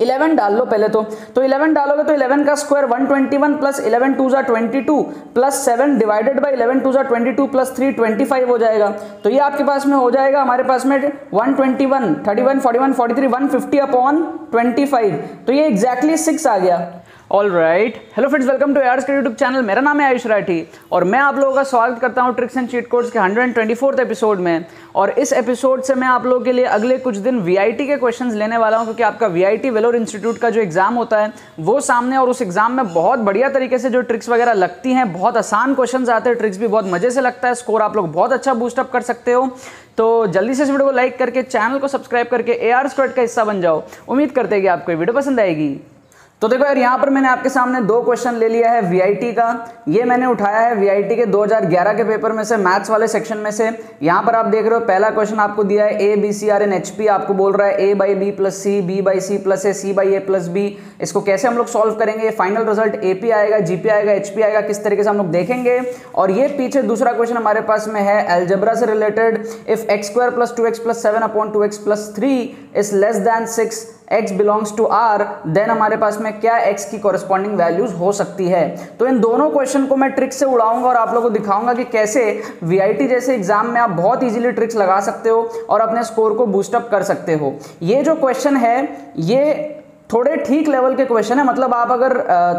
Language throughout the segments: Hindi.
इलेवन डाल लो पहले तो। तो इलेवन डालोगे तो इलेवन का square one twenty one plus eleven two जो twenty two plus seven divided by eleven two जो twenty two plus three twenty five हो जाएगा। तो ये आपके पास में हो जाएगा, हमारे पास में one twenty one thirty one forty one forty three one fifty upon twenty five तो ये एग्जैक्टली सिक्स आ गया। All right hello friends welcome to years के यूट्यूब चैनल मेरा नाम है आयुष राठी और मैं आप लोगों का स्वागत करता हूँ ट्रिक्स एंड चीट कोर्स के हंड्रेड ट्वेंटी फोर्थ एपिसोड में। और इस एपिसोड से मैं आप लोगों के लिए अगले कुछ दिन वीआईटी के क्वेश्चन लेने वाला हूँ, क्योंकि आपका वीआईटी वेलोर इंस्टीट्यूट का जो एग्ज़ाम होता है, वो सामने और उस एग्ज़ाम में बहुत बढ़िया तरीके से जो ट्रिक्स वगैरह लगती हैं, बहुत आसान क्वेश्चन आते हैं ट्रिक्स भी बहुत मज़े से लगता है स्कोर आप लोग बहुत अच्छा बूस्टअप कर सकते हो। तो जल्दी से इस वीडियो को लाइक करके चैनल को सब्सक्राइब करके ए आर का हिस्सा बन जाओ। उम्मीद करते हैं कि आपको ये वीडियो पसंद आएगी। तो देखो यार, यहाँ पर मैंने आपके सामने दो क्वेश्चन ले लिया है वीआईटी का। ये मैंने उठाया है वीआईटी के 2011 के पेपर में से मैथ्स वाले सेक्शन में से। यहाँ पर आप देख रहे हो, पहला क्वेश्चन आपको दिया है A B C are in H P आपको बोल रहा है A by B plus C B by C plus A C by A plus B इसको कैसे हम लोग सॉल्व करेंगे? फाइनल रिज़ल्ट ए पी आएगा जीपी आएगा एच पी आएगा, किस तरीके से हम लोग देखेंगे? और ये पीछे दूसरा क्वेश्चन हमारे पास में है एल्जबरा से related if x square plus two x plus seven upon two x plus three is less than six x belongs to R then हमारे पास में क्या एक्स की कॉरेस्पॉन्डिंग वैल्यूज़ हो सकती है? तो इन दोनों क्वेश्चन को मैं ट्रिक से उड़ाऊँगा और आप लोगों को दिखाऊँगा कि कैसे वीआईटी जैसे एग्ज़ाम में आप बहुत इजीली ट्रिक्स लगा सकते हो और अपने स्कोर को बूस्टअप कर सकते हो। ये जो क्वेश्चन है, ये थोड़े ठीक लेवल के क्वेश्चन है। मतलब आप अगर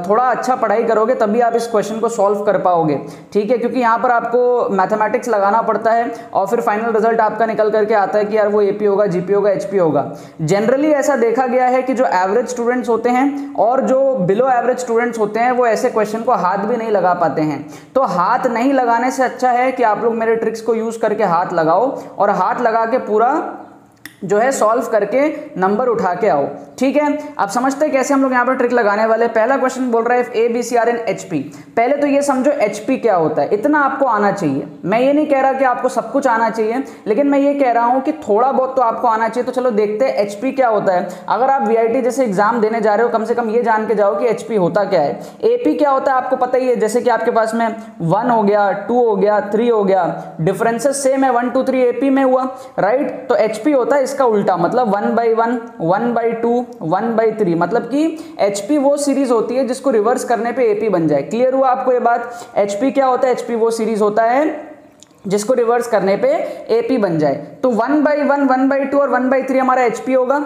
थोड़ा अच्छा पढ़ाई करोगे तभी आप इस क्वेश्चन को सॉल्व कर पाओगे। ठीक है? क्योंकि यहाँ पर आपको मैथमेटिक्स लगाना पड़ता है और फिर फाइनल रिज़ल्ट आपका निकल करके आता है कि यार वो एपी होगा जीपी होगा एचपी होगा। जनरली ऐसा देखा गया है कि जो एवरेज स्टूडेंट्स होते हैं और जो बिलो एवरेज स्टूडेंट्स होते हैं, वो ऐसे क्वेश्चन को हाथ भी नहीं लगा पाते हैं। तो हाथ नहीं लगाने से अच्छा है कि आप लोग मेरे ट्रिक्स को यूज़ करके हाथ लगाओ और हाथ लगा के पूरा जो है सॉल्व करके नंबर उठा के आओ। ठीक है? आप समझते हैं कैसे हम लोग यहाँ पर ट्रिक लगाने वाले पहला क्वेश्चन बोल रहा है A B C are in H P पहले तो ये समझो एच पी क्या होता है? इतना आपको आना चाहिए। मैं ये नहीं कह रहा कि आपको सब कुछ आना चाहिए, लेकिन मैं ये कह रहा हूँ कि थोड़ा बहुत तो आपको आना चाहिए। तो चलो देखते हैं एच पी क्या होता है? अगर आप वीआईटी जैसे एग्ज़ाम देने जा रहे हो, कम से कम ये जान के जाओ कि एच पी होता क्या है। ए पी क्या होता है आपको पता ही है? जैसे कि आपके पास में वन हो गया टू हो गया थ्री हो गया। डिफरेंसेस सेम है वन टू थ्री एपी में हुआ राइट तो एच पी होता है इसका उल्टा मतलब one by one one by two one by three मतलब कि एचपी वो सीरीज़ होती है जिसको रिवर्स करने पे एपी बन जाए। क्लियर हुआ आपको ये बात? एचपी क्या होता है? एचपी वो सीरीज़ होता है जिसको रिवर्स करने पे एपी बन जाए। तो one by one one by two और वन बाई थ्री हमारा एचपी होगा।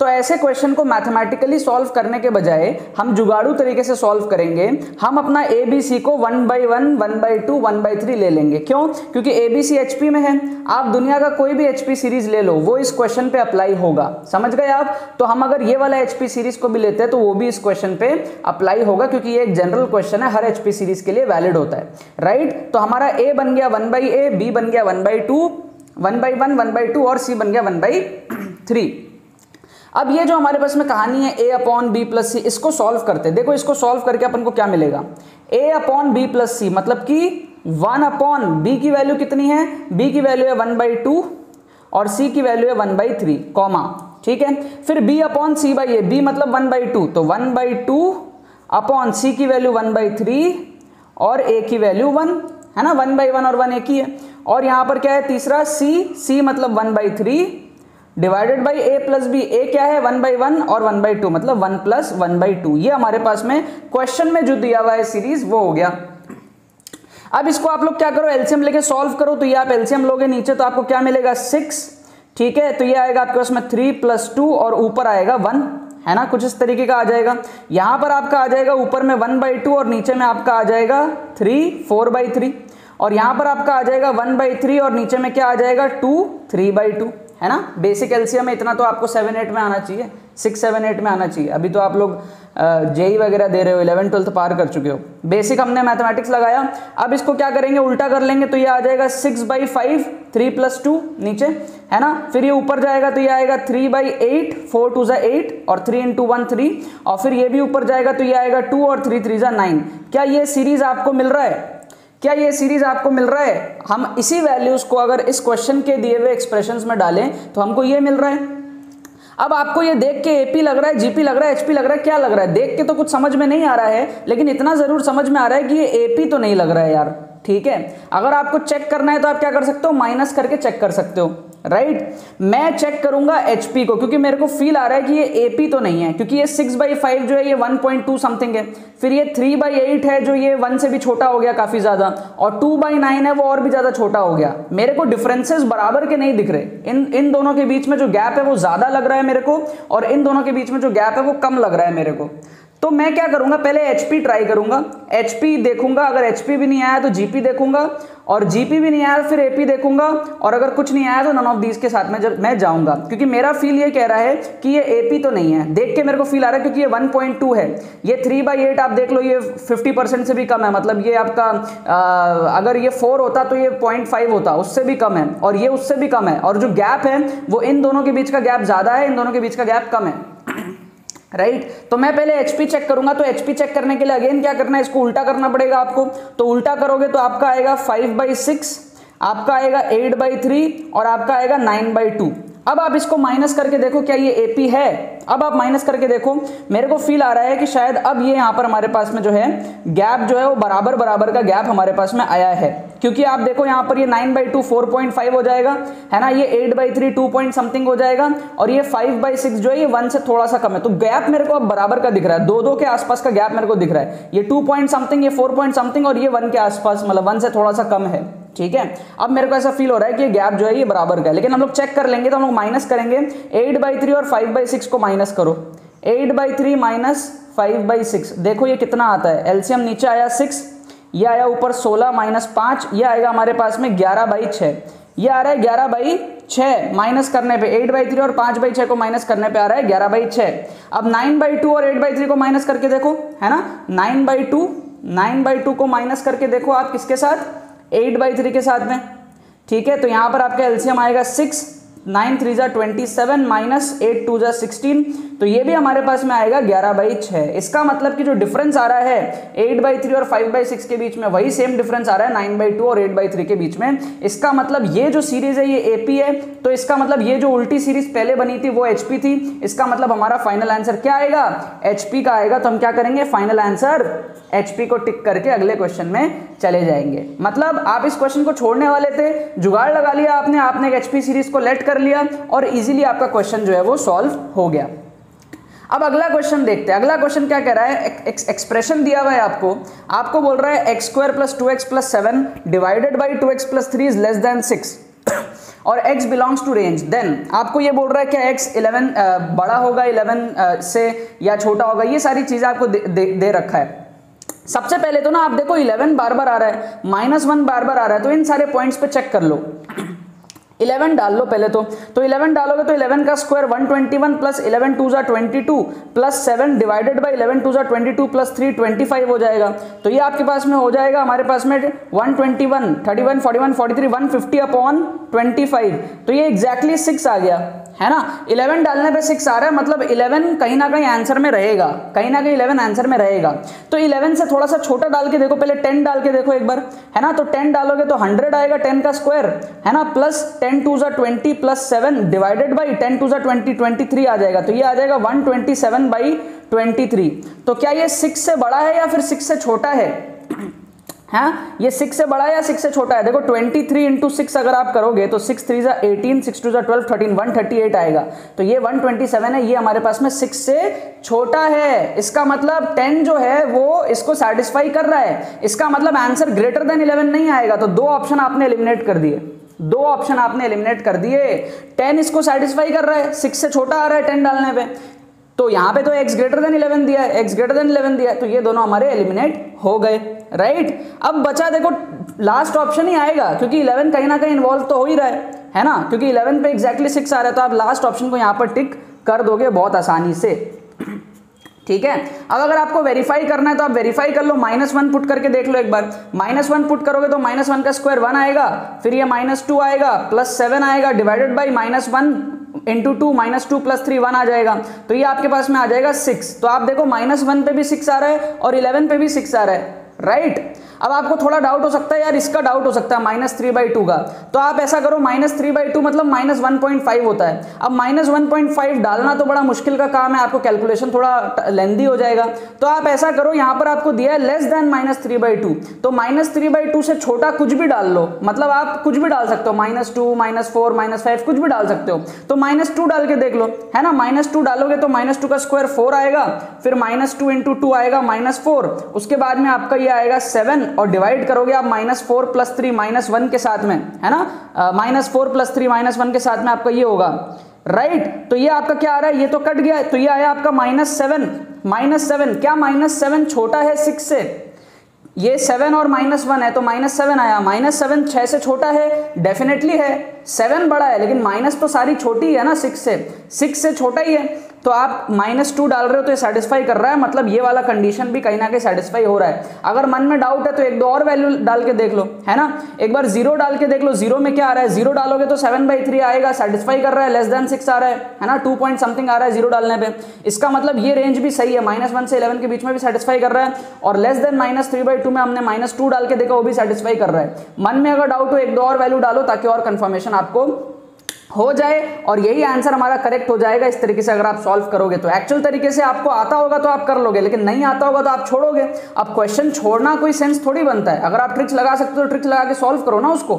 तो ऐसे क्वेश्चन को मैथमेटिकली सॉल्व करने के बजाय हम जुगाड़ू तरीके से सॉल्व करेंगे। हम अपना ए बी सी को one by one one by two one by three ले लेंगे। क्यों? क्योंकि ए बी सी एचपी में है। आप दुनिया का कोई भी एचपी सीरीज़ ले लो, वो इस क्वेश्चन पे अप्लाई होगा। समझ गए आप? तो हम अगर ये वाला एचपी सीरीज़ को भी लेते हैं तो वो भी इस क्वेश्चन पे अप्लाई होगा, क्योंकि ये एक जनरल क्वेश्चन है। हर एचपी सीरीज़ के लिए वैलिड होता है। राइट तो हमारा ए बन गया वन बाई ए बी बन गया one by two one by one one by two और सी बन गया वन बाई थ्री अब ये जो हमारे पास में कहानी है A upon B plus C इसको सॉल्व करते हैं। देखो, इसको सॉल्व करके अपन को क्या मिलेगा? A upon B plus C मतलब कि वन अपॉन बी की वैल्यू कितनी है? बी की वैल्यू है वन बाई टू और सी की वैल्यू है वन बाई थ्री कॉमा ठीक है? फिर B upon C by A B मतलब वन बाई टू तो one by two upon C की वैल्यू वन बाई थ्री और ए की वैल्यू वन है ना? वन बाई वन और वन एक ही है। और यहाँ पर क्या है? तीसरा सी सी मतलब one by three divided by A plus B A क्या है? वन बाई वन और वन बाई टू मतलब one plus one by two ये हमारे पास में क्वेश्चन में जो दिया हुआ है सीरीज़ वो हो गया। अब इसको आप लोग क्या करो? एल्सियम लेके सॉल्व करो। तो ये आप एल्सियम लोगे नीचे तो आपको क्या मिलेगा? सिक्स ठीक है? तो ये आएगा आपके पास में थ्री प्लस टू और ऊपर आएगा वन है ना? कुछ इस तरीके का आ जाएगा। यहाँ पर आपका आ जाएगा ऊपर में वन बाई टू और नीचे में आपका आ जाएगा थ्री फोर बाई थ्री और यहाँ पर आपका आ जाएगा वन बाई थ्री और नीचे में क्या आ जाएगा? टू, थ्री बाई टू, है ना? बेसिक एलसीएम में इतना तो आपको सेवन एट में आना चाहिए। सिक्स सेवन एट में आना चाहिए। अभी तो आप लोग जेई वगैरह दे रहे हो इलेवन ट्वेल्थ पार कर चुके हो। बेसिक हमने मैथमेटिक्स लगाया। अब इसको क्या करेंगे? उल्टा कर लेंगे तो ये आ जाएगा six by five three plus two नीचे, है ना? फिर ये ऊपर जाएगा तो ये आएगा three by eight four two ज़ा एट और थ्री इंटू वन थ्री और फिर ये भी ऊपर जाएगा तो ये आएगा टू और थ्री थ्री ज़ा नाइन क्या ये सीरीज़ आपको मिल रहा है? क्या ये सीरीज़ आपको मिल रहा है? हम इसी वैल्यूज़ को अगर इस क्वेश्चन के दिए हुए एक्सप्रेशन में डालें तो हमको ये मिल रहा है। अब आपको ये देख के एपी लग रहा है जीपी लग रहा है एचपी लग रहा है, क्या लग रहा है? देख के तो कुछ समझ में नहीं आ रहा है, लेकिन इतना ज़रूर समझ में आ रहा है कि ये एपी तो नहीं लग रहा है यार। ठीक है? अगर आपको चेक करना है तो आप क्या कर सकते हो? माइनस करके चेक कर सकते हो। राइट मैं चेक करूँगा एचपी को, क्योंकि मेरे को फील आ रहा है कि ये एपी तो नहीं है, क्योंकि ये सिक्स बाई फाइव जो है, ये वन पॉइंट टू समथिंग है। फिर ये थ्री बाई एट है, जो ये वन से भी छोटा हो गया काफ़ी ज़्यादा, और टू बाई नाइन है, वो और भी ज़्यादा छोटा हो गया। मेरे को डिफरेंसेस बराबर के नहीं दिख रहे। इन इन दोनों के बीच में जो गैप है, वो ज़्यादा लग रहा है मेरे को, और इन दोनों के बीच में जो गैप है, वो कम लग रहा है मेरे को। तो मैं क्या करूँगा? पहले एचपी ट्राई करूँगा। एचपी देखूँगा। अगर एचपी भी नहीं आया तो जीपी देखूँगा। और जीपी भी नहीं आया फिर एपी देखूँगा। और अगर कुछ नहीं आया तो नन ऑफ़ दीज के साथ में जब मैं जाऊँगा। क्योंकि मेरा फील ये कह रहा है कि ये एपी तो नहीं है। देख के मेरे को फील आ रहा है क्योंकि ये 1.2 है। ये 3 बाई एट आप देख लो ये 50 परसेंट से भी कम है। मतलब ये आपका आ, अगर ये 4 होता तो ये 0.5 होता। उससे भी कम है। और ये उससे भी कम है। और जो गैप है वो इन दोनों के बीच का गैप ज़्यादा है इन दोनों के बीच का गैप कम है। राइट? तो मैं पहले एचपी चेक करूँगा तो एचपी चेक करने के लिए अगेन क्या करना है? इसको उल्टा करना पड़ेगा आपको। तो उल्टा करोगे तो आपका आएगा फाइव बाई सिक्स आपका आएगा एट बाई थ्री और आपका आएगा नाइन बाई टू अब आप इसको माइनस करके देखो, क्या ये एपी है? अब आप माइनस करके देखो, मेरे को फील आ रहा है कि शायद अब ये यहाँ पर हमारे पास में जो है गैप जो है वो बराबर बराबर का गैप हमारे पास में आया है। क्योंकि आप देखो यहाँ पर ये nine by two four point five हो जाएगा, है ना? ये eight by three two point something हो जाएगा और ये फाइव बाई सिक्स जो है, ये वन से थोड़ा सा कम है। तो गैप मेरे को अब बराबर का दिख रहा है दो दो के आसपास का गैप मेरे को दिख रहा है। ये टू पॉइंट समथिंग ये फोर पॉइंट समथिंग और ये वन के आसपास मतलब वन से थोड़ा सा कम है। ठीक है? अब मेरे को ऐसा फील हो रहा है कि गैप जो है ये बराबर का है। लेकिन हम लोग चेक कर लेंगे तो हम लोग माइनस करेंगे। एट बाई थ्री और फाइव बाई सिक्स को माइनस करो। Eight by three minus five by six देखो ये कितना आता है। एलसीएम नीचे आया सिक्स ये आया ऊपर सोलह माइनस पाँच, ये आएगा हमारे पास में ग्यारह बाई छः ये आ रहा है ग्यारह बाई छः माइनस करने पे। एट बाई थ्री और पाँच बाई छः को माइनस करने पे आ रहा है ग्यारह बाई छः अब नाइन बाई टू और एट बाई थ्री को माइनस करके देखो, है ना? Nine by two nine by two को माइनस करके देखो आप किसके साथ? एट बाई थ्री के साथ में। ठीक है तो यहाँ पर आपका एल्सियम आएगा सिक्स नाइन थ्री जा twenty seven minus eight two जा सिक्सटीन तो ये भी हमारे पास में आएगा ग्यारह बाई छः इसका मतलब कि जो डिफरेंस आ रहा है, एट बाई थ्री और फाइव बाई सिक्स के बीच में, वही सेम डिफरेंस आ रहा है, नाइन बाई टू और एट बाई थ्री के बीच में। इसका मतलब ये जो सीरीज़ है, ये एपी है तो इसका मतलब ये जो उल्टी सीरीज़ पहले बनी थी, वो एचपी थी। इसका मतलब हमारा फाइनल आंसर क्या आएगा? एचपी का आएगा तो हम क्या करेंगे? फाइनल आंसर एचपी को टिक करके अगले क्वेश्चन में चले जाएँगे। मतलब आप इस क्वेश्चन को छोड़ने वाले थे, जुगाड़ लगा लिया आपने आपने एक एचपी सीरीज़ को लेट कर लिया और इजीली आपका क्वेश्चन जो है वो सॉल्व हो गया। अब अगला क्वेश्चन देखते हैं। अगला क्वेश्चन क्या कह रहा है? एक्सप्रेशन दिया हुआ है आपको। आपको बोल रहा है x square plus two x plus seven divided by two x plus three is less than six और x belongs to range then आपको ये बोल रहा है कि x 11 बड़ा होगा 11 से या छोटा होगा? ये सारी चीज़ें आपको दे, दे, दे रखा है। सबसे पहले तो ना आप देखो 11 बार बार आ रहा है माइनस वन बार बार आ रहा है तो इन सारे पॉइंट्स पे चेक कर लो। 11 डाल लो पहले तो। तो 11 डालोगे तो 11 का स्क्वायर 121 प्लस 11 टू जा twenty two plus seven divided by 11 two जा twenty two plus three twenty five हो जाएगा। तो ये आपके पास में हो जाएगा, हमारे पास में 121 31 41 43 150 अपॉन 25 तो ये एग्जैक्टली exactly सिक्स आ गया। है ना? 11 डालने पे 6 आ रहा है मतलब 11 कहीं ना कहीं आंसर में रहेगा। कहीं ना कहीं 11 आंसर में रहेगा। तो 11 से थोड़ा सा छोटा डाल के देखो, पहले 10 डाल के देखो एक बार, है ना? तो 10 डालोगे तो 100 आएगा 10 का स्क्वायर है ना? प्लस 10 टू जा twenty plus seven divided by ten two जा ट्वेंटी ट्वेंटी आ जाएगा। तो ये आ जाएगा one twenty seven by twenty three तो क्या ये सिक्स से बड़ा है या फिर सिक्स से छोटा है? हाँ? ये सिक्स से बड़ा या सिक्स से छोटा है? देखो ट्वेंटी थ्री इंटू सिक्स अगर आप करोगे तो सिक्स थ्री जा एटीन सिक्स टू जा twelve thirteen one thirty eight आएगा। तो ये वन ट्वेंटी सेवन है, ये हमारे पास में सिक्स से छोटा है। इसका मतलब टेन जो है, वो इसको सेटिस्फाई कर रहा है। इसका मतलब आंसर ग्रेटर देन इलेवन नहीं आएगा। तो दो ऑप्शन आपने एलिमिनेट कर दिए। दो ऑप्शन आपने एलिमिनेट कर दिए। टेन इसको सेटिस्फाई कर रहा है। सिक्स से छोटा आ रहा है टेन डालने पे। तो यहाँ पे तो x ग्रेटर देन 11 दिया है। x ग्रेटर देन 11 दिया है। तो ये दोनों हमारे एलिमिनेट हो गए। राइट अब बचा देखो लास्ट ऑप्शन ही आएगा, क्योंकि 11 कहीं ना कहीं इन्वॉल्व तो हो ही रहा है है ना? क्योंकि 11 पे एग्जैक्टली सिक्स आ रहा है तो आप लास्ट ऑप्शन को यहाँ पर टिक कर दोगे बहुत आसानी से। ठीक है? अब अगर आपको वेरीफाई करना है तो आप वेरीफाई कर लो माइनस वन पुट करके देख लो एक बार। माइनस वन पुट करोगे तो माइनस वन का स्क्वायर वन आएगा, फिर ये माइनस टू आएगा प्लस सेवन आएगा divided by minus one into two minus two plus three one आ जाएगा। तो ये आपके पास में आ जाएगा सिक्स तो आप देखो माइनस वन पे भी सिक्स आ रहा है और इलेवन पे भी सिक्स आ रहा है। राइट अब आपको थोड़ा डाउट हो सकता है यार, इसका डाउट हो सकता है माइनस थ्री बाई टू का। तो आप ऐसा करो माइनस थ्री बाई टू मतलब माइनस वन पॉइंट फाइव होता है। अब माइनस वन पॉइंट फाइव डालना तो बड़ा मुश्किल का काम है, आपको कैलकुलेशन थोड़ा लेंदी हो जाएगा। तो आप ऐसा करो, यहाँ पर आपको दिया है less than minus three by two तो माइनस थ्री बाई टू से छोटा कुछ भी डाल लो मतलब आप कुछ भी डाल सकते हो minus two minus four minus five कुछ भी डाल सकते हो। तो माइनस टू डाल के देख लो, है ना? माइनस टू डालोगे तो माइनस टू का स्क्वायर फोर आएगा, फिर माइनस टू इंटू टू आएगा माइनस फोर उसके बाद में आपका ये आएगा सेवन और डिवाइड करोगे आप minus four plus three minus one के साथ में, है ना? Minus four plus three minus one के साथ में आपका ये होगा। Right right? तो ये आपका क्या आ रहा है? ये तो कट गया तो ये आया आपका माइनस सेवन माइनस सेवन क्या माइनस सेवन छोटा है सिक्स से? ये सेवन और माइनस वन है तो माइनस सेवन आया। माइनस सेवन छह से छोटा है डेफिनेटली है। सेवन बड़ा है, लेकिन माइनस तो सारी छोटी है ना सिक्स से। सिक्स से छोटा ही है। तो आप माइनस टू डाल रहे हो तो ये सेटिस्फाई कर रहा है। मतलब ये वाला कंडीशन भी कहीं ना कहीं सेटिस्फाई हो रहा है। अगर मन में डाउट है तो एक दो और वैल्यू डाल के देख लो, है ना? एक बार ज़ीरो डाल के देख लो ज़ीरो में क्या आ रहा है? ज़ीरो डालोगे तो सेवन बाई थ्री आएगा सेटिस्फाई कर रहा है लेस देन सिक्स आ रहा है है ना? टू पॉइंट समथिंग आ रहा है ज़ीरो डालने पे। इसका मतलब ये रेंज भी सही है। माइनस वन से इलेवन के बीच में भी सेटिस्फाई कर रहा है और less than minus three by two में हमने माइनस टू डाल के देखा, वो भी सेटिस्फाई कर रहा है। मन में अगर डाउट हो, एक दो और वैल्यू डालो ताकि और कंफर्मेशन आपको हो जाए और यही आंसर हमारा करेक्ट हो जाएगा, इस तरीके से अगर आप सॉल्व करोगे तो। एक्चुअल तरीके से आपको आता होगा तो आप कर लोगे, लेकिन नहीं आता होगा तो आप छोड़ोगे। अब क्वेश्चन छोड़ना कोई सेंस थोड़ी बनता है। अगर आप ट्रिक्स लगा सकते हो तो ट्रिक्स लगा के सॉल्व करो ना उसको।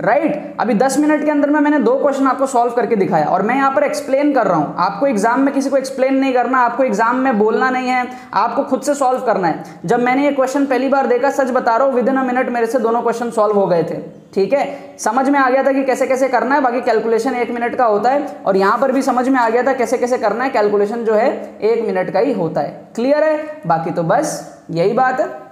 Right right? अभी 10 मिनट के अंदर में मैंने दो क्वेश्चन आपको सॉल्व करके दिखाया और मैं यहाँ पर एक्सप्लेन कर रहा हूँ। आपको एग्ज़ाम में किसी को एक्सप्लेन नहीं करना, आपको एग्ज़ाम में बोलना नहीं है, आपको खुद से सॉल्व करना है। जब मैंने ये क्वेश्चन पहली बार देखा, सच बता रहा हूँ विद इन अ मिनट मेरे से दोनों क्वेश्चन सॉल्व हो गए थे। ठीक है? समझ में आ गया था कि कैसे कैसे करना है, बाकी कैलकुलेशन एक मिनट का होता है और यहाँ पर भी समझ में आ गया था कैसे कैसे करना है कैलकुलेशन जो है एक मिनट का ही होता है। क्लियर है? बाकी तो बस यही बात है।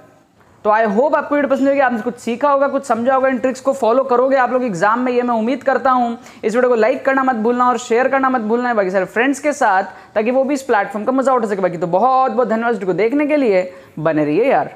तो आई होप आपको वीडियो पसंद होगी, आपने कुछ सीखा होगा, कुछ समझा होगा, इन ट्रिक्स को फॉलो करोगे, आप लोग एग्ज़ाम में ये मैं उम्मीद करता हूँ, इस वीडियो को लाइक करना मत भूलना और शेयर करना मत भूलना है, बाकी सारे फ्रेंड्स के साथ, ताकि वो भी इस प्लेटफॉर्म का मज़ा उठा सके। बाकी तो बहुत बहुत धन्यवाद को देखने के लिए। बने रहिए यार।